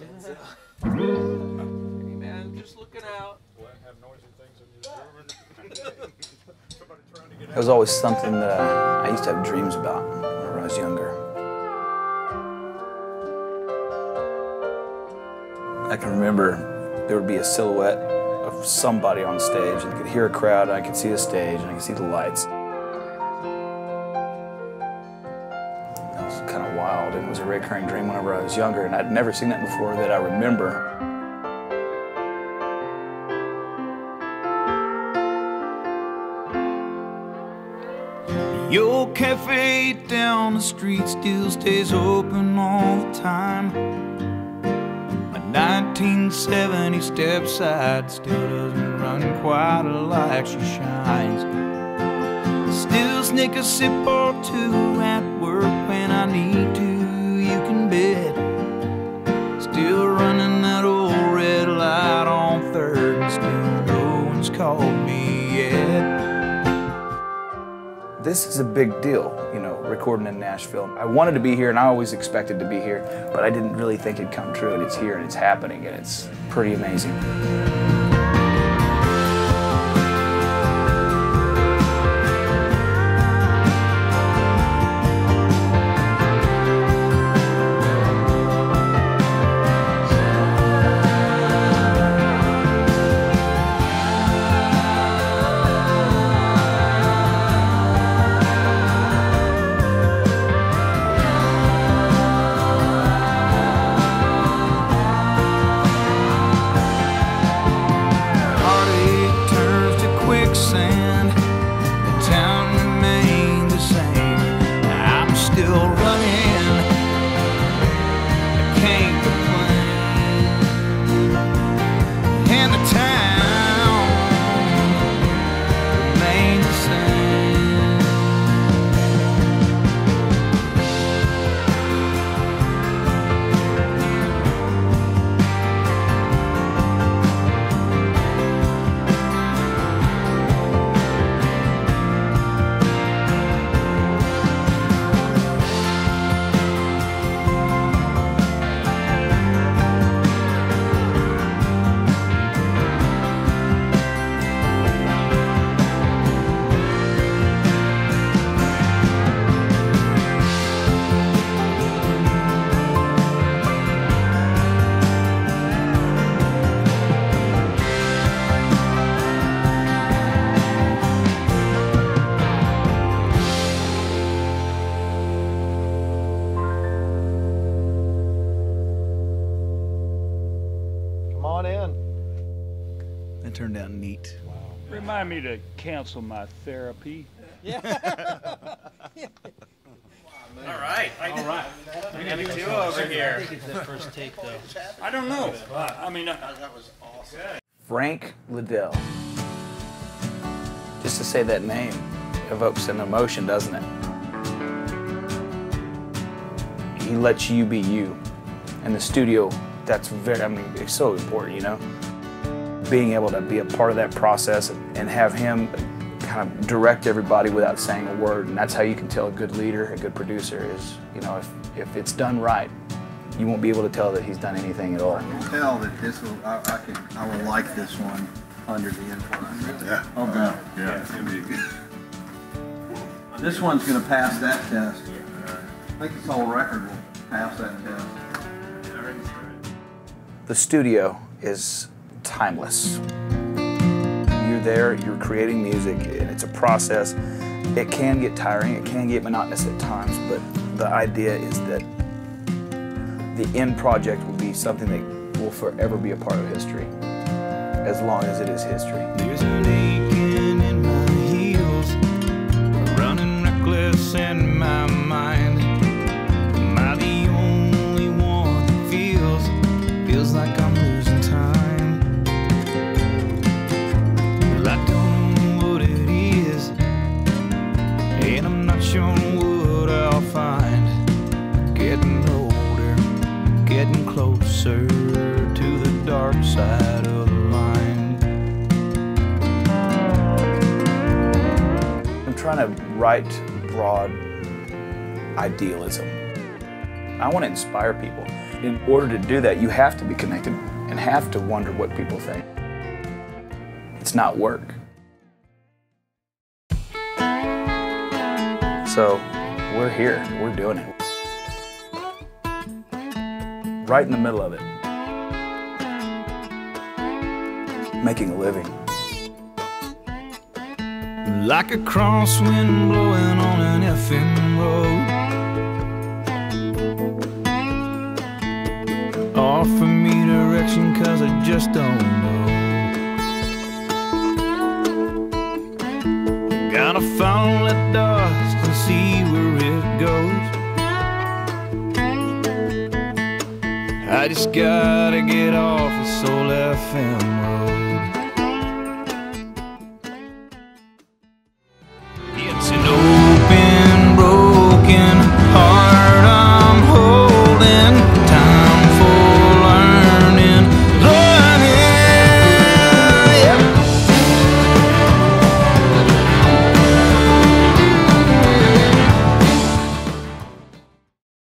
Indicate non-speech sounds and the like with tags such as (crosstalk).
(laughs) Hey man, just looking out. It (laughs) was always something that I, I used to have dreams about when I was younger. I can remember there would be a silhouette of somebody on stage, and I could hear a crowd, and I could see the stage, and I could see the lights. It was a recurring dream whenever I was younger, and I'd never seen that before that I remember. Your cafe down the street still stays open all the time. A 1970 step side still doesn't run quite like she shines. Still sneak a sip or two at work when I need to, This is a big deal, you know, recording in Nashville. I wanted to be here and I always expected to be here, but I didn't really think it'd come true and it's here and it's happening and it's pretty amazing. Still running. Turned out neat. Remind me to cancel my therapy. Yeah. (laughs) All right. All right. We got a duo over here. I don't know. I mean, I, that was awesome. Frank Liddell. Just to say that name evokes an emotion, doesn't it? He lets you be you. And the studio, that's very, I mean, it's so important, you know? Being able to be a part of that process and have him kind of direct everybody without saying a word. And that's how you can tell a good leader, a good producer is, you know, if, if it's done right, you won't be able to tell that he's done anything at all. I can tell that this will, I, I can, I will like this one under the influence. Yeah. Oh, God. Yeah, it's gonna be This one's gonna pass that test. I think this whole record will pass that test. The studio is timeless. You're there, you're creating music, and it's a process. It can get tiring, it can get monotonous at times, but the idea is that the end project will be something that will forever be a part of history, as long as it is history. There's in my heels, running reckless in my mind. I'll find. Getting older, getting closer to the dark side of the line. I'm trying to write broad idealism. I want to inspire people. In order to do that, you have to be connected and have to wonder what people think. It's not work. So we're here, we're doing it. Right in the middle of it. Making a living. Like a crosswind blowing on an FM road. Offer me direction, cause I just don't know. Gotta follow that dust I just gotta get off the Soul FM road. Oh.